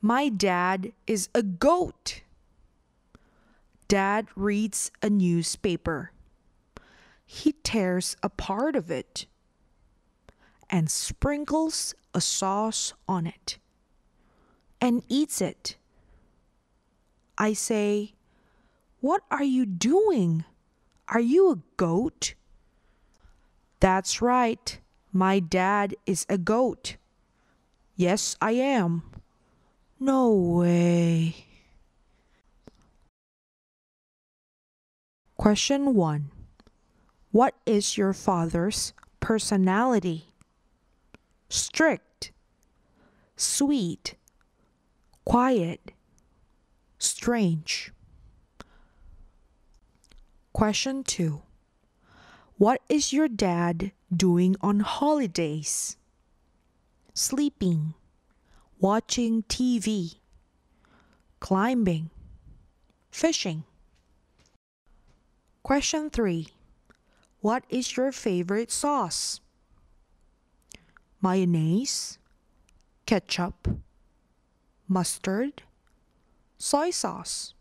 My dad is a goat. Dad reads a newspaper. He tears a part of it and sprinkles a sauce on it and eats it. I say, What are you doing? Are you a goat? That's right. My dad is a goat. Yes, I am. No way. Question 1. What is your father's personality? Strict, sweet, quiet, strange. Question 2. What is your dad doing on holidays? Sleeping, watching TV, climbing, fishing. Question 3. What is your favorite sauce? Mayonnaise, ketchup, mustard, soy sauce.